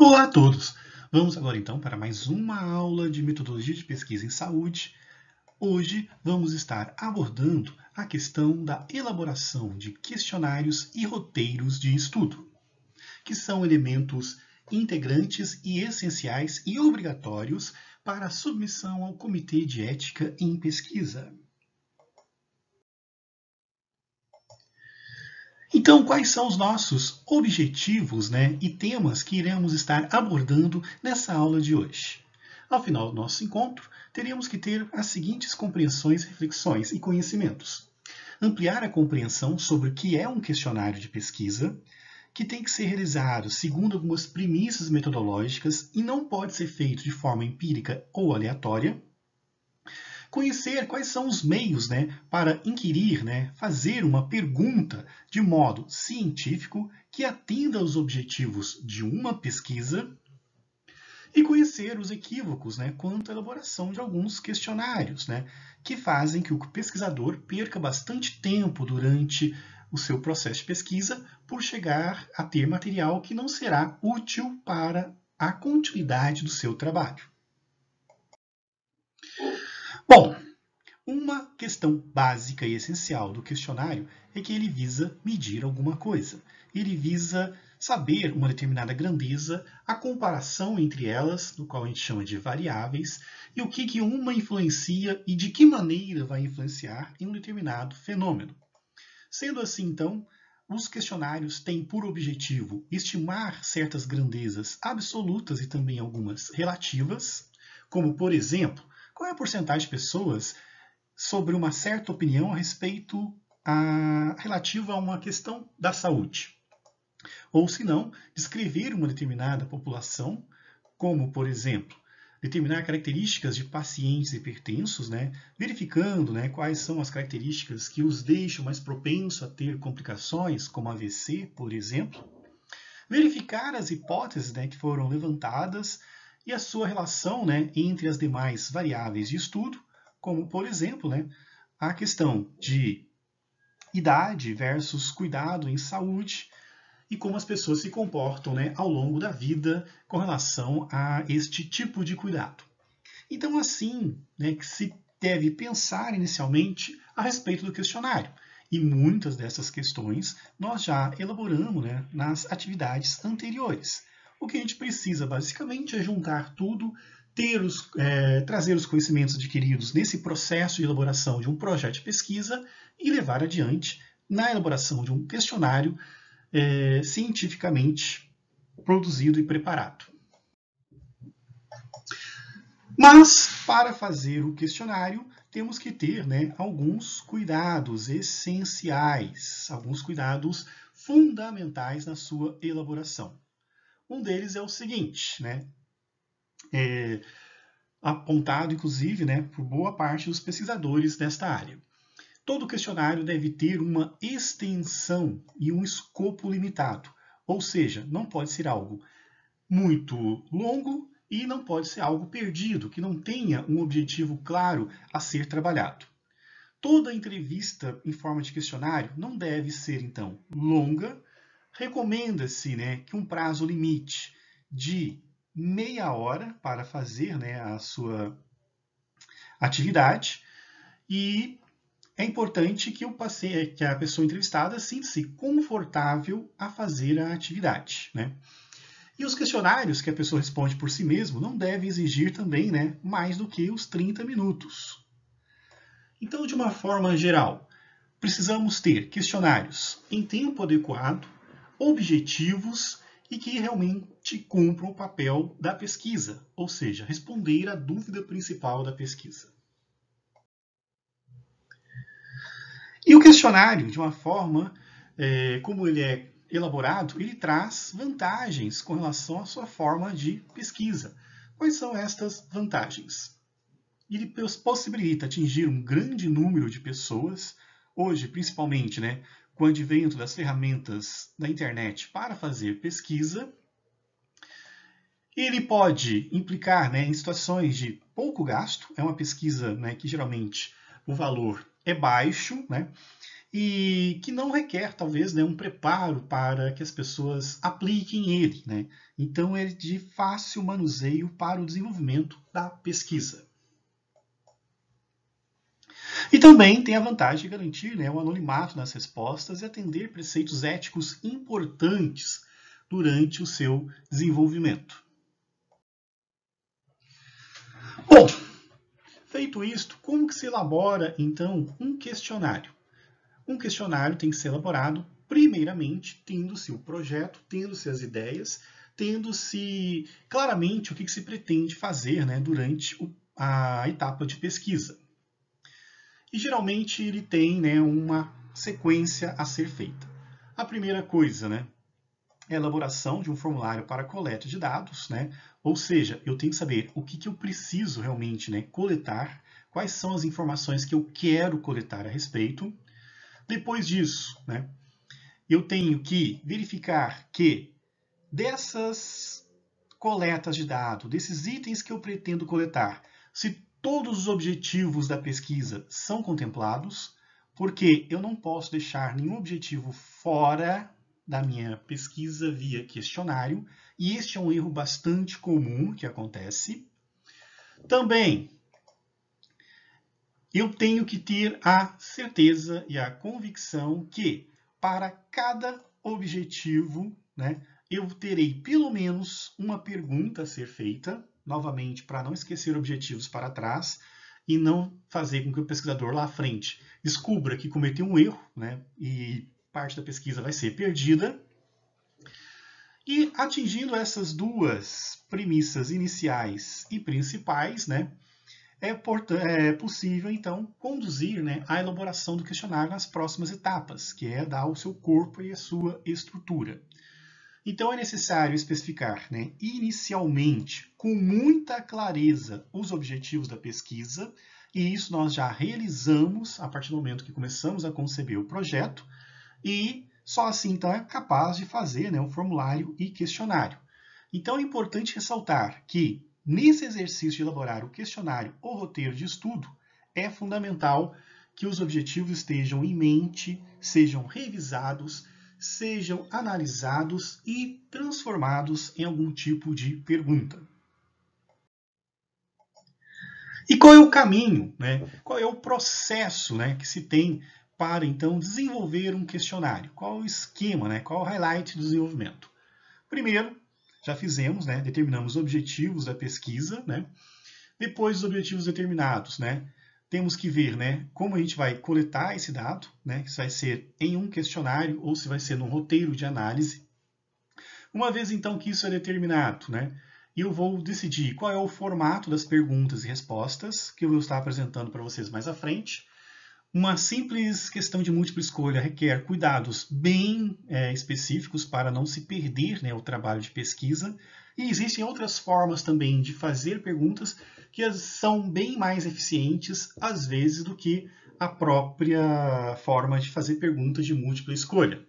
Olá a todos! Vamos agora então para mais uma aula de metodologia de pesquisa em saúde. Hoje vamos estar abordando a questão da elaboração de questionários e roteiros de estudo, que são elementos integrantes e essenciais e obrigatórios para a submissão ao Comitê de Ética em Pesquisa. Então, quais são os nossos objetivos né, e temas que iremos estar abordando nessa aula de hoje? Ao final do nosso encontro, teríamos que ter as seguintes compreensões, reflexões e conhecimentos. Ampliar a compreensão sobre o que é um questionário de pesquisa, que tem que ser realizado segundo algumas premissas metodológicas e não pode ser feito de forma empírica ou aleatória conhecer quais são os meios né, para inquirir, né, fazer uma pergunta de modo científico que atenda aos objetivos de uma pesquisa e conhecer os equívocos né, quanto à elaboração de alguns questionários, né, que fazem que o pesquisador perca bastante tempo durante o seu processo de pesquisa por chegar a ter material que não será útil para a continuidade do seu trabalho. Bom, uma questão básica e essencial do questionário é que ele visa medir alguma coisa. Ele visa saber uma determinada grandeza, a comparação entre elas, no qual a gente chama de variáveis, e o que, que uma influencia e de que maneira vai influenciar em um determinado fenômeno. Sendo assim, então, os questionários têm por objetivo estimar certas grandezas absolutas e também algumas relativas, como, por exemplo, qual é a porcentagem de pessoas sobre uma certa opinião a respeito a, relativa a uma questão da saúde? Ou, se não, descrever uma determinada população, como, por exemplo, determinar características de pacientes hipertensos, né, verificando né, quais são as características que os deixam mais propensos a ter complicações, como AVC, por exemplo. Verificar as hipóteses né, que foram levantadas e a sua relação né, entre as demais variáveis de estudo, como, por exemplo, né, a questão de idade versus cuidado em saúde e como as pessoas se comportam né, ao longo da vida com relação a este tipo de cuidado. Então, assim né, que se deve pensar inicialmente a respeito do questionário. E muitas dessas questões nós já elaboramos né, nas atividades anteriores. O que a gente precisa basicamente é juntar tudo, ter os, é, trazer os conhecimentos adquiridos nesse processo de elaboração de um projeto de pesquisa e levar adiante na elaboração de um questionário é, cientificamente produzido e preparado. Mas, para fazer o questionário, temos que ter né, alguns cuidados essenciais, alguns cuidados fundamentais na sua elaboração. Um deles é o seguinte, né? É, apontado, inclusive, né, por boa parte dos pesquisadores desta área. Todo questionário deve ter uma extensão e um escopo limitado, ou seja, não pode ser algo muito longo e não pode ser algo perdido, que não tenha um objetivo claro a ser trabalhado. Toda entrevista em forma de questionário não deve ser, então, longa Recomenda-se né, que um prazo limite de meia hora para fazer né, a sua atividade e é importante que, o paciente, que a pessoa entrevistada sinta-se confortável a fazer a atividade. Né? E os questionários que a pessoa responde por si mesmo não devem exigir também né, mais do que os 30 minutos. Então, de uma forma geral, precisamos ter questionários em tempo adequado, objetivos e que realmente cumpram o papel da pesquisa, ou seja, responder à dúvida principal da pesquisa. E o questionário, de uma forma é, como ele é elaborado, ele traz vantagens com relação à sua forma de pesquisa. Quais são estas vantagens? Ele possibilita atingir um grande número de pessoas, hoje principalmente né, com o advento das ferramentas da internet para fazer pesquisa. Ele pode implicar né, em situações de pouco gasto, é uma pesquisa né, que geralmente o valor é baixo, né? e que não requer, talvez, né, um preparo para que as pessoas apliquem ele. Né? Então, é de fácil manuseio para o desenvolvimento da pesquisa. E também tem a vantagem de garantir né, o anonimato nas respostas e atender preceitos éticos importantes durante o seu desenvolvimento. Bom, feito isto, como que se elabora então um questionário? Um questionário tem que ser elaborado primeiramente tendo-se o projeto, tendo-se as ideias, tendo-se claramente o que, que se pretende fazer né, durante a etapa de pesquisa. E geralmente ele tem né, uma sequência a ser feita. A primeira coisa né, é a elaboração de um formulário para coleta de dados, né? ou seja, eu tenho que saber o que, que eu preciso realmente né, coletar, quais são as informações que eu quero coletar a respeito. Depois disso, né, eu tenho que verificar que dessas coletas de dados, desses itens que eu pretendo coletar, se todos os objetivos da pesquisa são contemplados, porque eu não posso deixar nenhum objetivo fora da minha pesquisa via questionário, e este é um erro bastante comum que acontece. Também, eu tenho que ter a certeza e a convicção que, para cada objetivo, né, eu terei pelo menos uma pergunta a ser feita, novamente, para não esquecer objetivos para trás e não fazer com que o pesquisador lá à frente descubra que cometeu um erro, né, e parte da pesquisa vai ser perdida. E atingindo essas duas premissas iniciais e principais, né, é, é possível, então, conduzir né, a elaboração do questionário nas próximas etapas, que é dar o seu corpo e a sua estrutura. Então, é necessário especificar né, inicialmente, com muita clareza, os objetivos da pesquisa, e isso nós já realizamos a partir do momento que começamos a conceber o projeto, e só assim então é capaz de fazer né, um formulário e questionário. Então, é importante ressaltar que, nesse exercício de elaborar o questionário ou roteiro de estudo, é fundamental que os objetivos estejam em mente, sejam revisados sejam analisados e transformados em algum tipo de pergunta. E qual é o caminho, né? qual é o processo né, que se tem para então desenvolver um questionário? Qual o esquema, né? qual o highlight do desenvolvimento? Primeiro, já fizemos, né? determinamos os objetivos da pesquisa. Né? Depois dos objetivos determinados, né? Temos que ver né, como a gente vai coletar esse dado, né, se vai ser em um questionário ou se vai ser num roteiro de análise. Uma vez então que isso é determinado, né, eu vou decidir qual é o formato das perguntas e respostas que eu vou estar apresentando para vocês mais à frente. Uma simples questão de múltipla escolha requer cuidados bem é, específicos para não se perder né, o trabalho de pesquisa. E existem outras formas também de fazer perguntas que são bem mais eficientes, às vezes, do que a própria forma de fazer perguntas de múltipla escolha.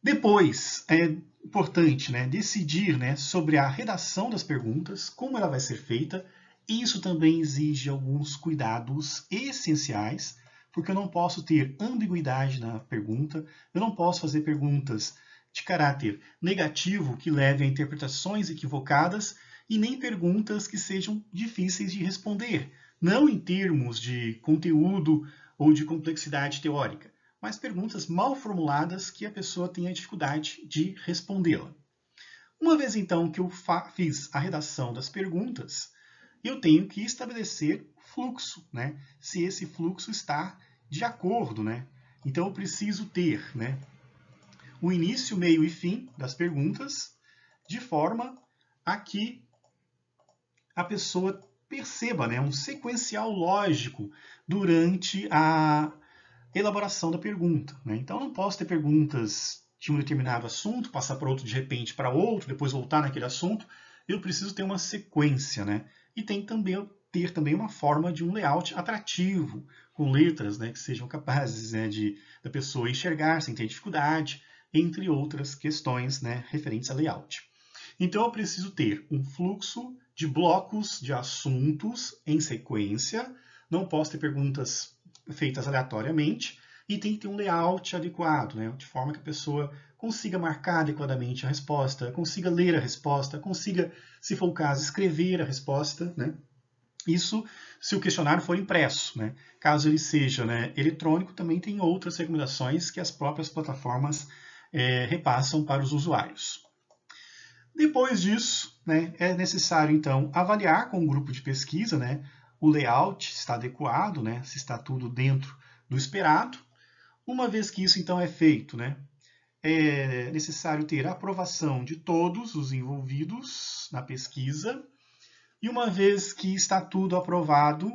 Depois, é importante né, decidir né, sobre a redação das perguntas, como ela vai ser feita. Isso também exige alguns cuidados essenciais, porque eu não posso ter ambiguidade na pergunta, eu não posso fazer perguntas de caráter negativo que levem a interpretações equivocadas e nem perguntas que sejam difíceis de responder, não em termos de conteúdo ou de complexidade teórica, mas perguntas mal formuladas que a pessoa tenha dificuldade de respondê-la. Uma vez então que eu fiz a redação das perguntas, eu tenho que estabelecer fluxo, né? se esse fluxo está de acordo. Né? Então eu preciso ter né, o início, meio e fim das perguntas, de forma a que a pessoa perceba né, um sequencial lógico durante a elaboração da pergunta. Né? Então, eu não posso ter perguntas de um determinado assunto, passar por outro de repente para outro, depois voltar naquele assunto. Eu preciso ter uma sequência. Né? E tem também ter também uma forma de um layout atrativo, com letras né, que sejam capazes né, de da pessoa enxergar sem ter dificuldade, entre outras questões né, referentes a layout. Então, eu preciso ter um fluxo de blocos de assuntos em sequência. Não posso ter perguntas feitas aleatoriamente e tem que ter um layout adequado, né? de forma que a pessoa consiga marcar adequadamente a resposta, consiga ler a resposta, consiga, se for o caso, escrever a resposta. Né? Isso se o questionário for impresso. Né? Caso ele seja né, eletrônico, também tem outras recomendações que as próprias plataformas é, repassam para os usuários. Depois disso, né, é necessário, então, avaliar com o grupo de pesquisa né, o layout está adequado, né, se está tudo dentro do esperado. Uma vez que isso, então, é feito, né, é necessário ter a aprovação de todos os envolvidos na pesquisa. E uma vez que está tudo aprovado,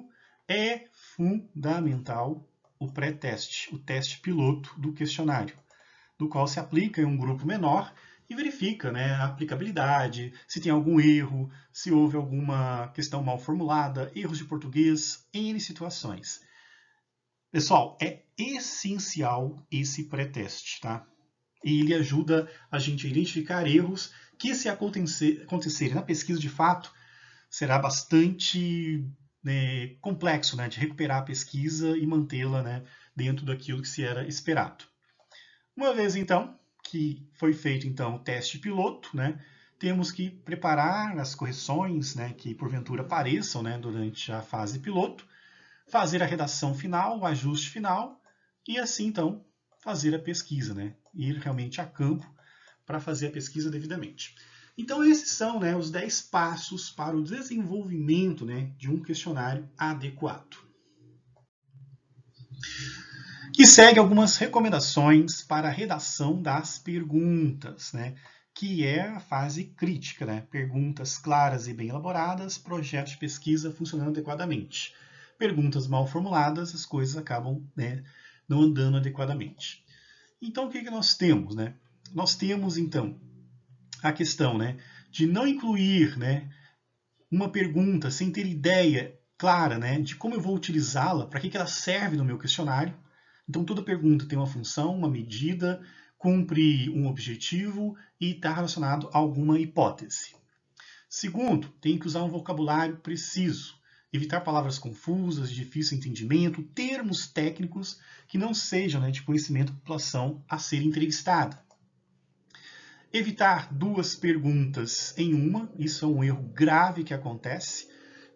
é fundamental o pré-teste, o teste piloto do questionário, do qual se aplica em um grupo menor e verifica né, a aplicabilidade, se tem algum erro, se houve alguma questão mal formulada, erros de português, N situações. Pessoal, é essencial esse pré-teste, tá? E ele ajuda a gente a identificar erros que, se acontecer, acontecerem na pesquisa de fato, será bastante né, complexo né, de recuperar a pesquisa e mantê-la né, dentro daquilo que se era esperado. Uma vez, então, que foi feito então o teste piloto, né? Temos que preparar as correções, né, que porventura apareçam, né, durante a fase piloto, fazer a redação final, o ajuste final e assim então fazer a pesquisa, né? Ir realmente a campo para fazer a pesquisa devidamente. Então esses são, né, os 10 passos para o desenvolvimento, né, de um questionário adequado. E segue algumas recomendações para a redação das perguntas, né? que é a fase crítica, né? Perguntas claras e bem elaboradas, projeto de pesquisa funcionando adequadamente. Perguntas mal formuladas, as coisas acabam né, não andando adequadamente. Então, o que, que nós temos? Né? Nós temos, então, a questão né, de não incluir né, uma pergunta sem ter ideia clara né, de como eu vou utilizá-la, para que, que ela serve no meu questionário. Então, toda pergunta tem uma função, uma medida, cumpre um objetivo e está relacionado a alguma hipótese. Segundo, tem que usar um vocabulário preciso, evitar palavras confusas, difícil entendimento, termos técnicos que não sejam né, de conhecimento da população a ser entrevistada. Evitar duas perguntas em uma, isso é um erro grave que acontece,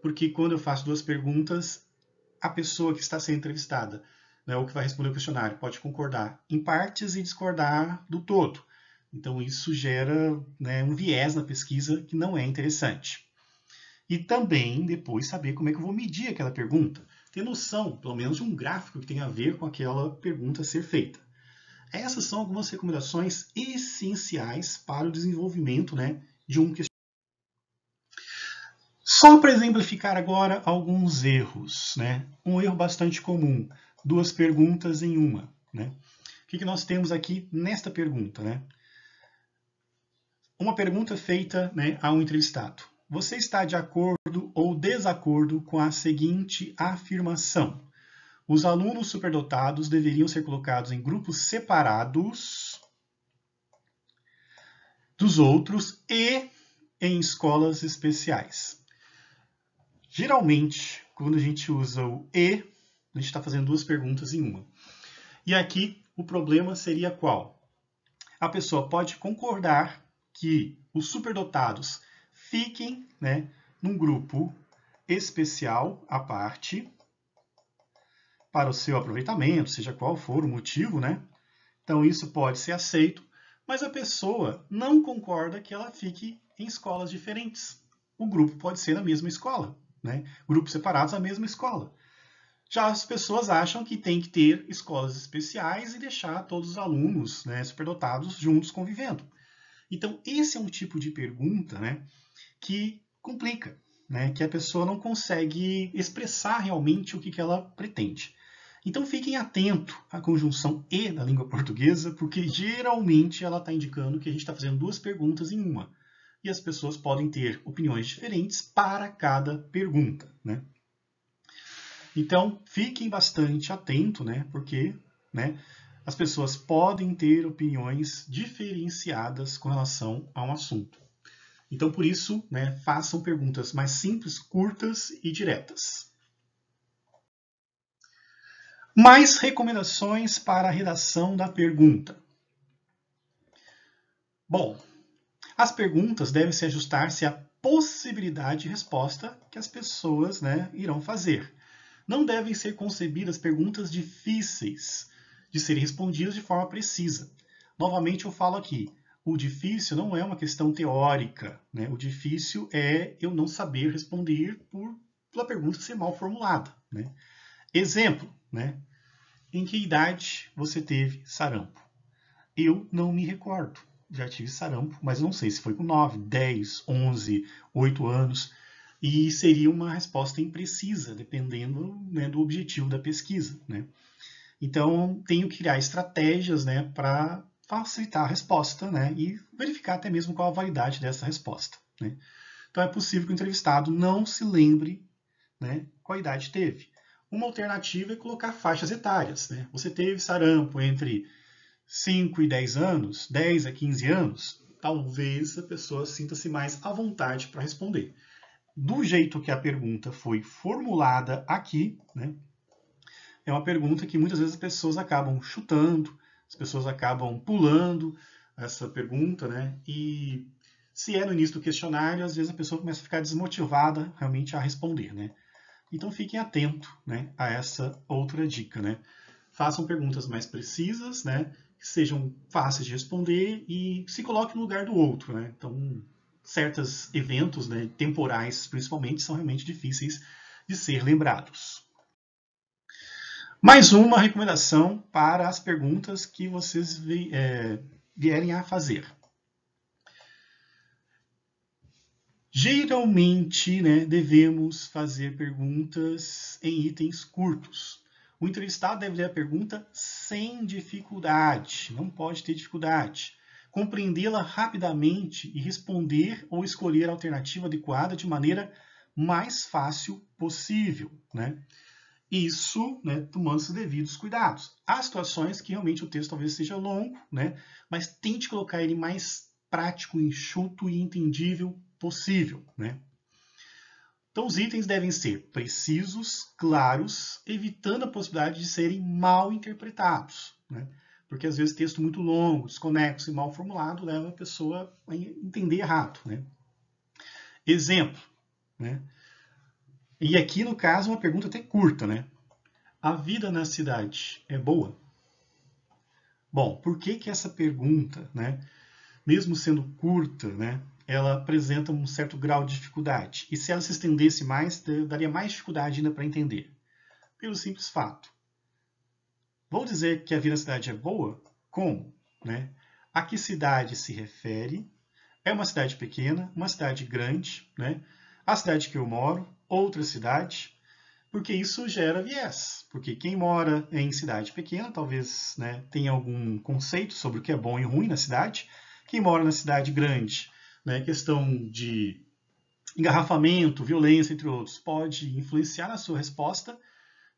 porque quando eu faço duas perguntas, a pessoa que está sendo entrevistada né, o que vai responder o questionário, pode concordar em partes e discordar do todo. Então, isso gera né, um viés na pesquisa que não é interessante. E também, depois, saber como é que eu vou medir aquela pergunta. Ter noção, pelo menos, de um gráfico que tem a ver com aquela pergunta ser feita. Essas são algumas recomendações essenciais para o desenvolvimento né, de um questionário. Só para exemplificar agora alguns erros. Né? Um erro bastante comum duas perguntas em uma. Né? O que, que nós temos aqui nesta pergunta? Né? Uma pergunta feita né, a um entrevistado. Você está de acordo ou desacordo com a seguinte afirmação? Os alunos superdotados deveriam ser colocados em grupos separados dos outros e em escolas especiais. Geralmente, quando a gente usa o e, a gente está fazendo duas perguntas em uma. E aqui o problema seria qual? A pessoa pode concordar que os superdotados fiquem né, num grupo especial à parte para o seu aproveitamento, seja qual for o motivo, né? Então isso pode ser aceito, mas a pessoa não concorda que ela fique em escolas diferentes. O grupo pode ser na mesma escola, né? Grupos separados na mesma escola. Já as pessoas acham que tem que ter escolas especiais e deixar todos os alunos né, superdotados juntos convivendo. Então, esse é um tipo de pergunta né, que complica, né, que a pessoa não consegue expressar realmente o que, que ela pretende. Então, fiquem atentos à conjunção e da língua portuguesa, porque geralmente ela está indicando que a gente está fazendo duas perguntas em uma. E as pessoas podem ter opiniões diferentes para cada pergunta. Né? Então, fiquem bastante atentos, né? Porque né, as pessoas podem ter opiniões diferenciadas com relação a um assunto. Então, por isso, né, façam perguntas mais simples, curtas e diretas. Mais recomendações para a redação da pergunta. Bom, as perguntas devem se ajustar-se à possibilidade de resposta que as pessoas né, irão fazer. Não devem ser concebidas perguntas difíceis de serem respondidas de forma precisa. Novamente eu falo aqui, o difícil não é uma questão teórica. Né? O difícil é eu não saber responder por pela pergunta ser mal formulada. Né? Exemplo, né? em que idade você teve sarampo? Eu não me recordo. Já tive sarampo, mas não sei se foi com 9, 10, 11, 8 anos. E seria uma resposta imprecisa, dependendo né, do objetivo da pesquisa. Né? Então, tenho que criar estratégias né, para facilitar a resposta né, e verificar até mesmo qual a validade dessa resposta. Né? Então, é possível que o entrevistado não se lembre né, qual idade teve. Uma alternativa é colocar faixas etárias. Né? Você teve sarampo entre 5 e 10 anos, 10 a 15 anos, talvez a pessoa sinta-se mais à vontade para responder. Do jeito que a pergunta foi formulada aqui, né, é uma pergunta que muitas vezes as pessoas acabam chutando, as pessoas acabam pulando essa pergunta, né? E se é no início do questionário, às vezes a pessoa começa a ficar desmotivada realmente a responder, né? Então fiquem atentos né, a essa outra dica. Né? Façam perguntas mais precisas, né, que sejam fáceis de responder e se coloquem no lugar do outro. Né? Então, certos eventos né, temporais, principalmente, são realmente difíceis de ser lembrados. Mais uma recomendação para as perguntas que vocês é, vierem a fazer. Geralmente, né, devemos fazer perguntas em itens curtos. O entrevistado deve ler a pergunta sem dificuldade, não pode ter dificuldade. Compreendê-la rapidamente e responder ou escolher a alternativa adequada de maneira mais fácil possível. Né? Isso né, tomando os devidos cuidados. Há situações que realmente o texto talvez seja longo, né, mas tente colocar ele mais prático, enxuto e entendível possível. Né? Então, os itens devem ser precisos, claros, evitando a possibilidade de serem mal interpretados. Né? Porque, às vezes, texto muito longo, desconexo e mal formulado leva a pessoa a entender errado. Né? Exemplo. Né? E aqui, no caso, uma pergunta até curta. Né? A vida na cidade é boa? Bom, por que, que essa pergunta, né, mesmo sendo curta, né, ela apresenta um certo grau de dificuldade. E se ela se estendesse mais, daria mais dificuldade ainda para entender. Pelo simples fato. Vou dizer que a vida na cidade é boa? Como? Né? A que cidade se refere? É uma cidade pequena, uma cidade grande, né? a cidade que eu moro, outra cidade, porque isso gera viés. Porque quem mora em cidade pequena talvez né, tenha algum conceito sobre o que é bom e ruim na cidade. Quem mora na cidade grande né, questão de engarrafamento, violência, entre outros, pode influenciar na sua resposta.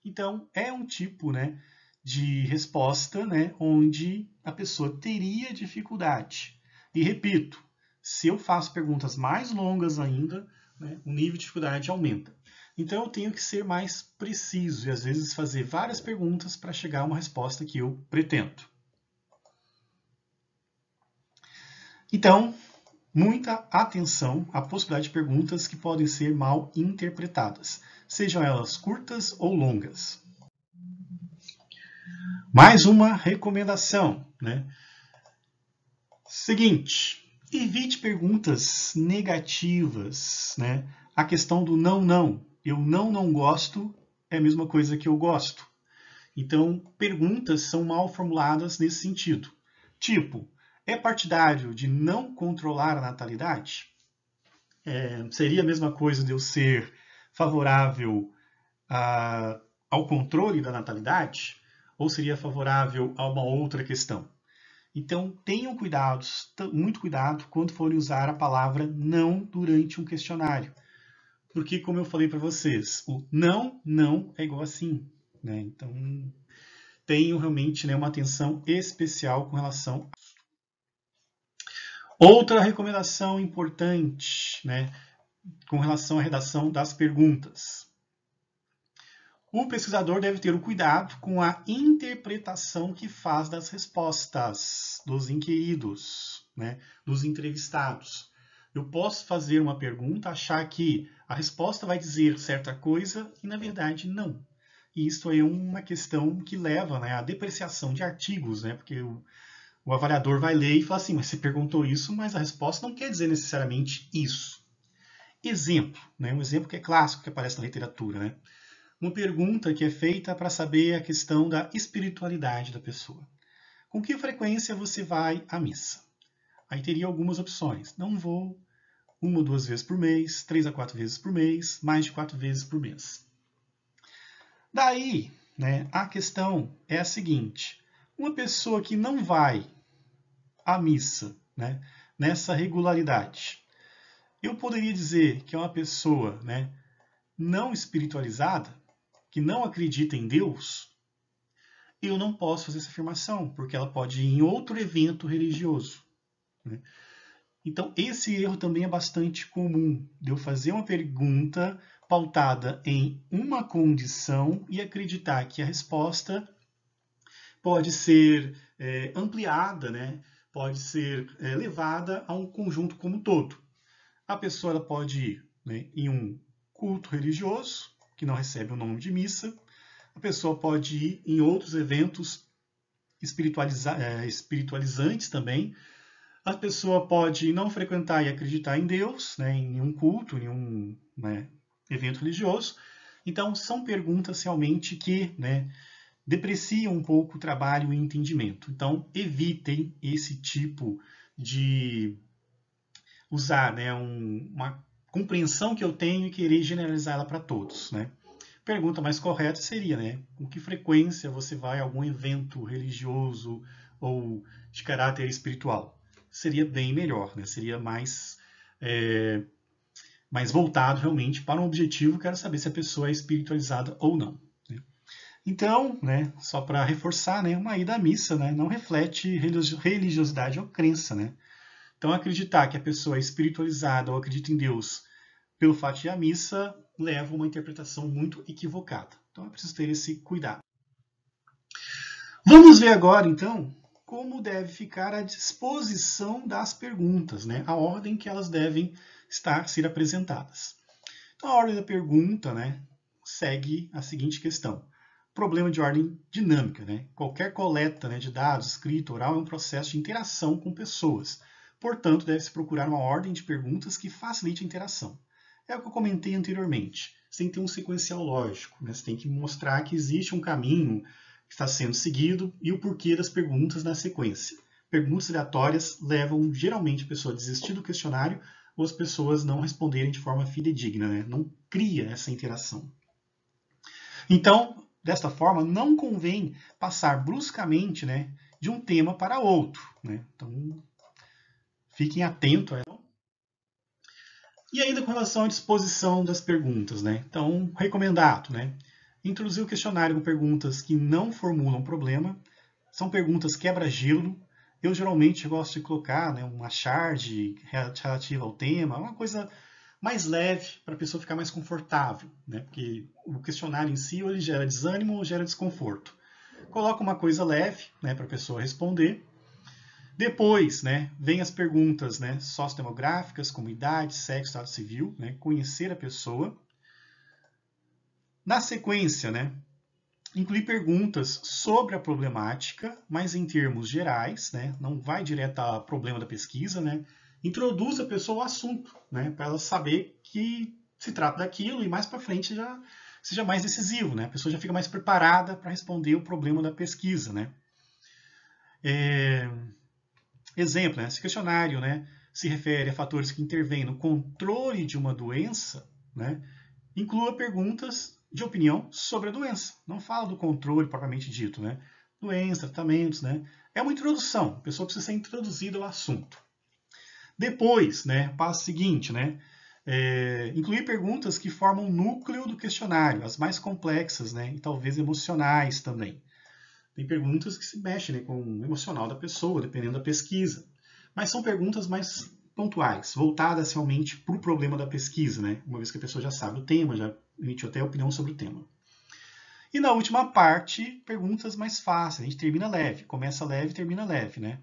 Então, é um tipo né, de resposta né, onde a pessoa teria dificuldade. E repito, se eu faço perguntas mais longas ainda, né, o nível de dificuldade aumenta. Então, eu tenho que ser mais preciso e, às vezes, fazer várias perguntas para chegar a uma resposta que eu pretendo. Então, muita atenção à possibilidade de perguntas que podem ser mal interpretadas, sejam elas curtas ou longas. Mais uma recomendação, né? Seguinte, evite perguntas negativas, né? A questão do não, não. Eu não, não gosto é a mesma coisa que eu gosto. Então, perguntas são mal formuladas nesse sentido. Tipo, é partidário de não controlar a natalidade? É, seria a mesma coisa de eu ser favorável a, ao controle da natalidade? Ou seria favorável a uma outra questão? Então, tenham cuidado, muito cuidado, quando forem usar a palavra não durante um questionário. Porque, como eu falei para vocês, o não, não é igual a sim. Né? Então, tenham realmente né, uma atenção especial com relação Outra recomendação importante, né, com relação à redação das perguntas. O pesquisador deve ter o cuidado com a interpretação que faz das respostas dos inquiridos, né, dos entrevistados. Eu posso fazer uma pergunta, achar que a resposta vai dizer certa coisa e, na verdade, não. E isso é uma questão que leva né, à depreciação de artigos, né, porque o, o avaliador vai ler e fala assim, mas você perguntou isso, mas a resposta não quer dizer necessariamente isso. Exemplo, né, um exemplo que é clássico, que aparece na literatura. Né? Uma pergunta que é feita para saber a questão da espiritualidade da pessoa. Com que frequência você vai à missa? Aí teria algumas opções. Não vou uma ou duas vezes por mês, três a quatro vezes por mês, mais de quatro vezes por mês. Daí, né, a questão é a seguinte: uma pessoa que não vai à missa né, nessa regularidade, eu poderia dizer que é uma pessoa né, não espiritualizada? Que não acredita em Deus, eu não posso fazer essa afirmação, porque ela pode ir em outro evento religioso. Né? Então, esse erro também é bastante comum, de eu fazer uma pergunta pautada em uma condição e acreditar que a resposta pode ser é, ampliada, né? pode ser é, levada a um conjunto como um todo. A pessoa pode ir né, em um culto religioso, que não recebe o nome de missa. A pessoa pode ir em outros eventos espiritualiza é, espiritualizantes também. A pessoa pode não frequentar e acreditar em Deus, né, em um culto, em um né, evento religioso. Então, são perguntas realmente que né, depreciam um pouco o trabalho e o entendimento. Então, evitem esse tipo de usar né, um, uma compreensão que eu tenho e querer generalizá-la para todos. Né? Pergunta mais correta seria, né? Com que frequência você vai a algum evento religioso ou de caráter espiritual? Seria bem melhor, né? Seria mais, é, mais voltado realmente para um objetivo, quero saber se a pessoa é espiritualizada ou não. Né? Então, né, só para reforçar, né, uma ida à missa né, não reflete religiosidade ou crença. Né? Então, acreditar que a pessoa é espiritualizada ou acredita em Deus pelo fato de à missa leva a uma interpretação muito equivocada. Então é preciso ter esse cuidado. Vamos ver agora, então, como deve ficar a disposição das perguntas, né? a ordem que elas devem estar ser apresentadas. Então, a ordem da pergunta né, segue a seguinte questão. Problema de ordem dinâmica. Né? Qualquer coleta né, de dados, escrito, oral, é um processo de interação com pessoas. Portanto, deve-se procurar uma ordem de perguntas que facilite a interação. É o que eu comentei anteriormente. Você tem que ter um sequencial lógico. Né? Você tem que mostrar que existe um caminho que está sendo seguido e o porquê das perguntas na sequência. Perguntas aleatórias levam geralmente a pessoa a desistir do questionário ou as pessoas não responderem de forma fidedigna, né? não cria essa interação. Então, desta forma, não convém passar bruscamente né, de um tema para outro. Né? Então, fiquem atentos a e ainda com relação à disposição das perguntas, né? Então, recomendado, né? Introduzir o questionário com perguntas que não formulam problema, são perguntas quebra-gelo. Eu geralmente gosto de colocar né, uma charge relativa ao tema, uma coisa mais leve para a pessoa ficar mais confortável, né? Porque o questionário em si ele gera desânimo ou gera desconforto. Coloca uma coisa leve, né, para a pessoa responder depois, né, vem as perguntas né, sociodemográficas, como idade, sexo, estado civil, né, conhecer a pessoa. Na sequência, né, incluir perguntas sobre a problemática, mas em termos gerais, né, não vai direto ao problema da pesquisa, né, introduz a pessoa ao assunto, né, para ela saber que se trata daquilo e mais para frente já seja mais decisivo, né, a pessoa já fica mais preparada para responder o problema da pesquisa, né. É, Exemplo, né? esse questionário né, se refere a fatores que intervêm no controle de uma doença, né, inclua perguntas de opinião sobre a doença. Não fala do controle propriamente dito. Né? Doença, tratamentos. Né? É uma introdução. A pessoa precisa ser introduzida ao assunto. Depois, né, passo seguinte, né, é, incluir perguntas que formam o núcleo do questionário, as mais complexas né, e talvez emocionais também. Tem perguntas que se mexem né, com o emocional da pessoa, dependendo da pesquisa. Mas são perguntas mais pontuais, voltadas realmente para o problema da pesquisa, né? uma vez que a pessoa já sabe o tema, já emitiu até opinião sobre o tema. E na última parte, perguntas mais fáceis. A gente termina leve, começa leve termina leve, né?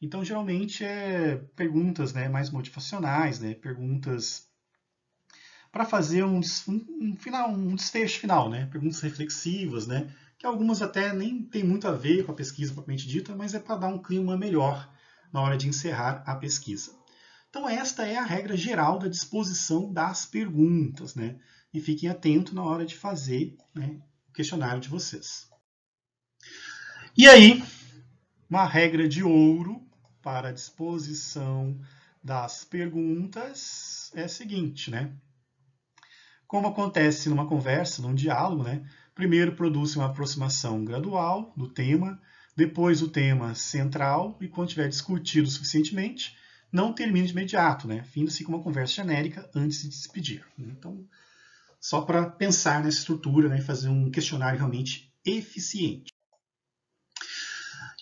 Então, geralmente, é perguntas né, mais motivacionais, né? Perguntas para fazer um, um, final, um desfecho final, né? Perguntas reflexivas, né? Que algumas até nem tem muito a ver com a pesquisa propriamente dita, mas é para dar um clima melhor na hora de encerrar a pesquisa. Então, esta é a regra geral da disposição das perguntas, né? E fiquem atentos na hora de fazer né, o questionário de vocês. E aí, uma regra de ouro para a disposição das perguntas é a seguinte, né? Como acontece numa conversa, num diálogo, né? Primeiro produz uma aproximação gradual do tema, depois o tema central, e quando tiver discutido suficientemente, não termine de imediato, né? Finda-se com uma conversa genérica antes de despedir. Então, só para pensar nessa estrutura né, e fazer um questionário realmente eficiente.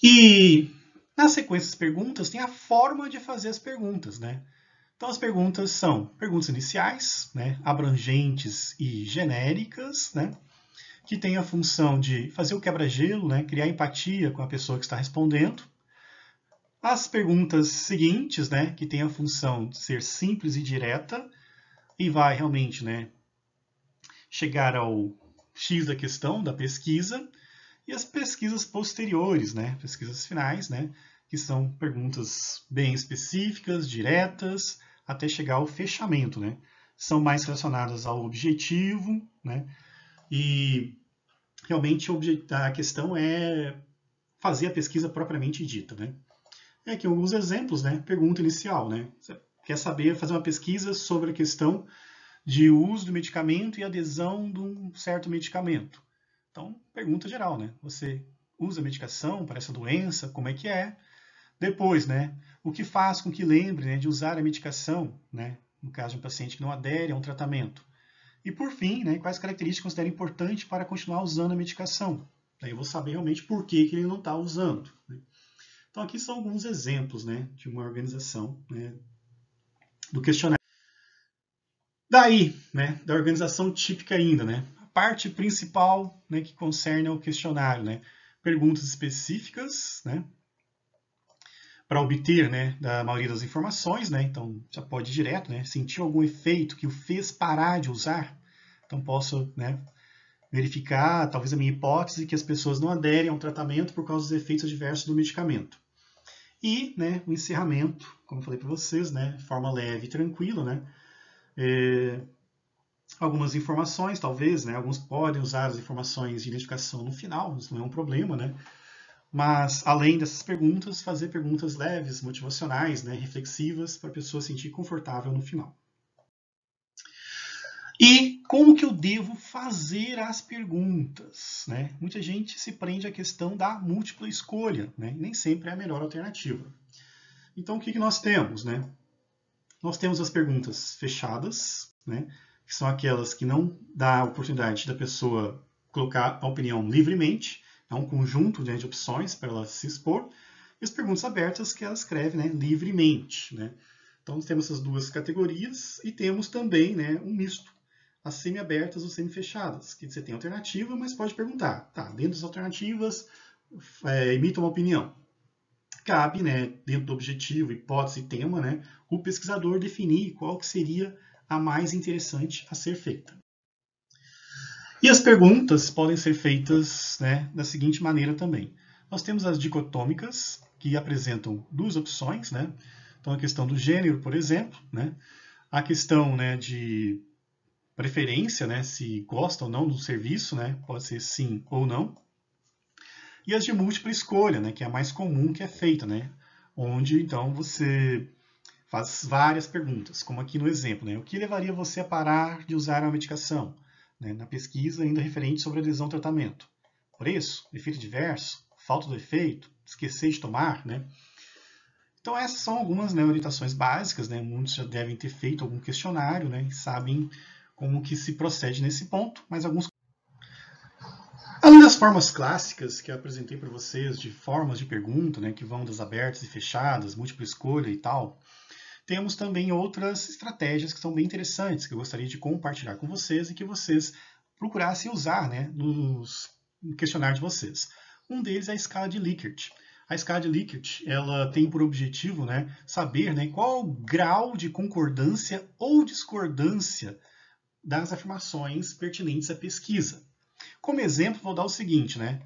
E na sequência das perguntas tem a forma de fazer as perguntas. Né? Então as perguntas são perguntas iniciais, né, abrangentes e genéricas, né, que têm a função de fazer o quebra-gelo, né, criar empatia com a pessoa que está respondendo. As perguntas seguintes, né, que têm a função de ser simples e direta, e vai realmente né, chegar ao X da questão da pesquisa e as pesquisas posteriores, né, pesquisas finais, né, que são perguntas bem específicas, diretas, até chegar ao fechamento, né, são mais relacionadas ao objetivo, né, e realmente a questão é fazer a pesquisa propriamente dita, né. É aqui alguns exemplos, né, pergunta inicial, né, você quer saber, fazer uma pesquisa sobre a questão de uso do medicamento e adesão de um certo medicamento. Então, pergunta geral, né? Você usa medicação para essa doença? Como é que é? Depois, né? O que faz com que lembre né, de usar a medicação, né? No caso de um paciente que não adere a um tratamento. E por fim, né, quais características considera importante para continuar usando a medicação? Daí eu vou saber realmente por que, que ele não está usando. Né? Então aqui são alguns exemplos né, de uma organização né, do questionário. Daí, né, da organização típica ainda, né, a parte principal né, que concerne ao questionário, né, perguntas específicas, né, para obter né, da maioria das informações, né, então já pode ir direto, né, sentiu algum efeito que o fez parar de usar, então posso né, verificar, talvez a minha hipótese, que as pessoas não aderem ao tratamento por causa dos efeitos adversos do medicamento. E né, o encerramento, como eu falei para vocês, né, forma leve e tranquila, né, é, algumas informações, talvez, né? Alguns podem usar as informações de identificação no final, isso não é um problema, né? Mas, além dessas perguntas, fazer perguntas leves, motivacionais, né? reflexivas, para a pessoa se sentir confortável no final. E como que eu devo fazer as perguntas? Né? Muita gente se prende à questão da múltipla escolha, né? nem sempre é a melhor alternativa. Então, o que, que nós temos? Né? Nós temos as perguntas fechadas, né, que são aquelas que não dá a oportunidade da pessoa colocar a opinião livremente, é um conjunto né, de opções para ela se expor, e as perguntas abertas que ela escreve né, livremente. Né. Então, temos essas duas categorias e temos também né, um misto, as semi-abertas ou semi-fechadas, que você tem alternativa, mas pode perguntar, tá, dentro das alternativas, é, emita uma opinião cabe, né, dentro do objetivo, hipótese e tema, né, o pesquisador definir qual que seria a mais interessante a ser feita. E as perguntas podem ser feitas né, da seguinte maneira também. Nós temos as dicotômicas, que apresentam duas opções. Né? Então, a questão do gênero, por exemplo, né? a questão né, de preferência, né, se gosta ou não do serviço, né, pode ser sim ou não e as de múltipla escolha, né, que é a mais comum que é feita, né, onde então você faz várias perguntas, como aqui no exemplo, né, o que levaria você a parar de usar a medicação? Né, na pesquisa ainda referente sobre adesão ao tratamento. Preço, efeito diverso, falta do efeito, esquecer de tomar, né? Então essas são algumas né, orientações básicas, né? Muitos já devem ter feito algum questionário, né? E sabem como que se procede nesse ponto, mas alguns Além das formas clássicas que eu apresentei para vocês, de formas de pergunta, né, que vão das abertas e fechadas, múltipla escolha e tal, temos também outras estratégias que são bem interessantes, que eu gostaria de compartilhar com vocês e que vocês procurasse usar né, nos questionários de vocês. Um deles é a escala de Likert. A escala de Likert ela tem por objetivo né, saber né, qual o grau de concordância ou discordância das afirmações pertinentes à pesquisa. Como exemplo, vou dar o seguinte, né?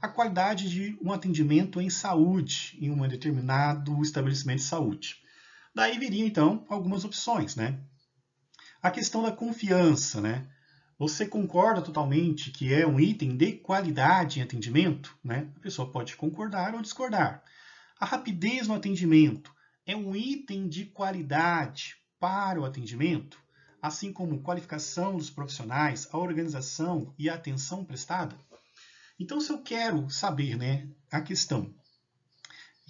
A qualidade de um atendimento em saúde em um determinado estabelecimento de saúde. Daí viriam, então, algumas opções, né? A questão da confiança, né? Você concorda totalmente que é um item de qualidade em atendimento? Né? A pessoa pode concordar ou discordar. A rapidez no atendimento é um item de qualidade para o atendimento, assim como qualificação dos profissionais, a organização e a atenção prestada? Então, se eu quero saber né, a questão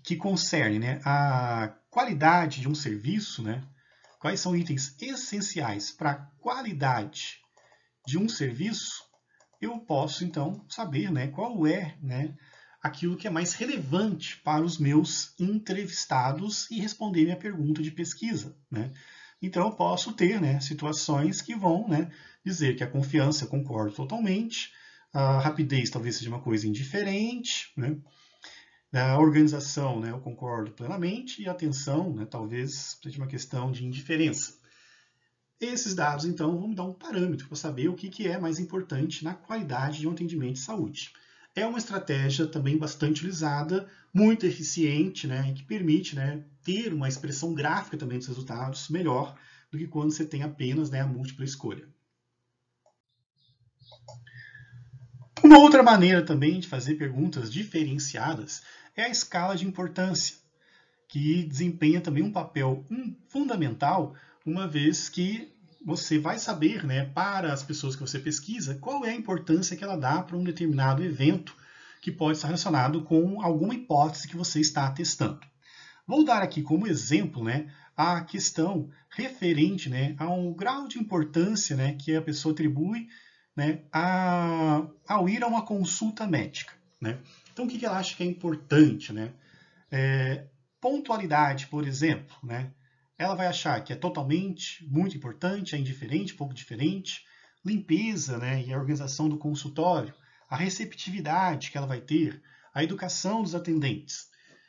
que concerne né, a qualidade de um serviço, né, quais são itens essenciais para a qualidade de um serviço, eu posso então saber né, qual é né, aquilo que é mais relevante para os meus entrevistados e responder minha pergunta de pesquisa. Né? Então eu posso ter né, situações que vão né, dizer que a confiança concordo totalmente, a rapidez talvez seja uma coisa indiferente, né? A organização né, eu concordo plenamente, e atenção né, talvez seja uma questão de indiferença. Esses dados, então, vão me dar um parâmetro para saber o que, que é mais importante na qualidade de um atendimento de saúde. É uma estratégia também bastante utilizada, muito eficiente, né, que permite né, ter uma expressão gráfica também dos resultados melhor do que quando você tem apenas né, a múltipla escolha. Uma outra maneira também de fazer perguntas diferenciadas é a escala de importância, que desempenha também um papel fundamental uma vez que você vai saber, né, para as pessoas que você pesquisa, qual é a importância que ela dá para um determinado evento que pode estar relacionado com alguma hipótese que você está testando. Vou dar aqui como exemplo né, a questão referente né, ao grau de importância né, que a pessoa atribui né, a, ao ir a uma consulta médica. Né? Então, o que ela acha que é importante? Né? É, pontualidade, por exemplo. Né? ela vai achar que é totalmente muito importante, é indiferente, pouco diferente, limpeza né, e a organização do consultório, a receptividade que ela vai ter, a educação dos atendentes.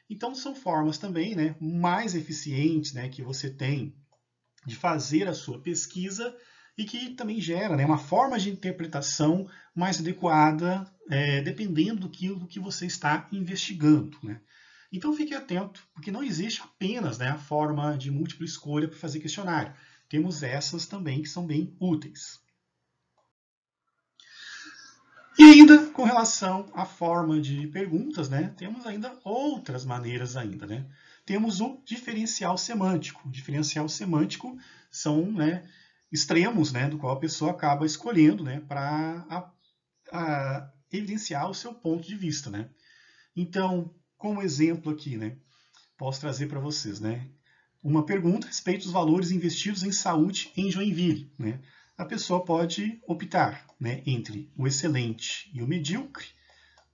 Então, são formas também né, mais eficientes né, que você tem de fazer a sua pesquisa e que também gera né, uma forma de interpretação mais adequada, é, dependendo do que, do que você está investigando. Né? Então fique atento, porque não existe apenas né, a forma de múltipla escolha para fazer questionário. Temos essas também que são bem úteis. E ainda com relação à forma de perguntas, né, temos ainda outras maneiras ainda. Né? Temos o diferencial semântico. O diferencial semântico são né, extremos né, do qual a pessoa acaba escolhendo né, para evidenciar o seu ponto de vista. Né? Então, como exemplo aqui, né, posso trazer para vocês, né, uma pergunta a respeito dos valores investidos em saúde em Joinville. Né? A pessoa pode optar né, entre o excelente e o medíocre,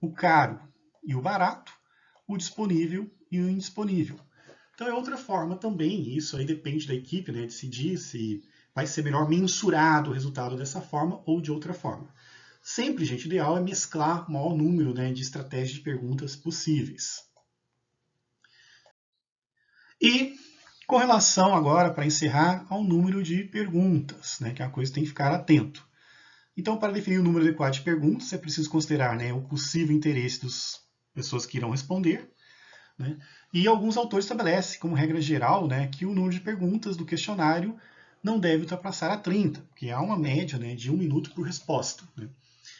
o caro e o barato, o disponível e o indisponível. Então é outra forma também, isso aí depende da equipe, né, decidir se vai ser melhor mensurado o resultado dessa forma ou de outra forma. Sempre, gente, o ideal é mesclar o maior número né, de estratégias de perguntas possíveis. E com relação agora, para encerrar, ao número de perguntas, né, que é coisa que tem que ficar atento. Então, para definir o número adequado de perguntas, é preciso considerar né, o possível interesse das pessoas que irão responder. Né? E alguns autores estabelecem, como regra geral, né, que o número de perguntas do questionário não deve ultrapassar a 30, porque há uma média né, de um minuto por resposta. Né?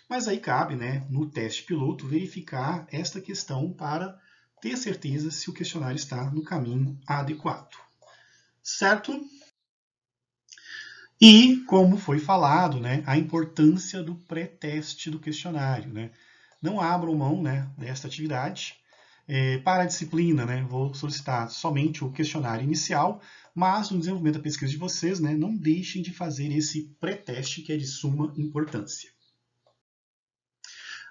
Mas aí cabe, né, no teste piloto, verificar esta questão para ter certeza se o questionário está no caminho adequado. Certo? E, como foi falado, né, a importância do pré-teste do questionário. Né? Não abram mão né, desta atividade. É, para a disciplina, né, vou solicitar somente o questionário inicial, mas no desenvolvimento da pesquisa de vocês, né, não deixem de fazer esse pré-teste que é de suma importância.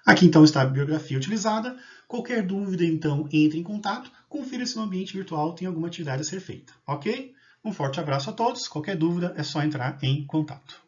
Aqui então está a bibliografia utilizada. Qualquer dúvida, então, entre em contato. Confira se no ambiente virtual tem alguma atividade a ser feita, ok? Um forte abraço a todos. Qualquer dúvida é só entrar em contato.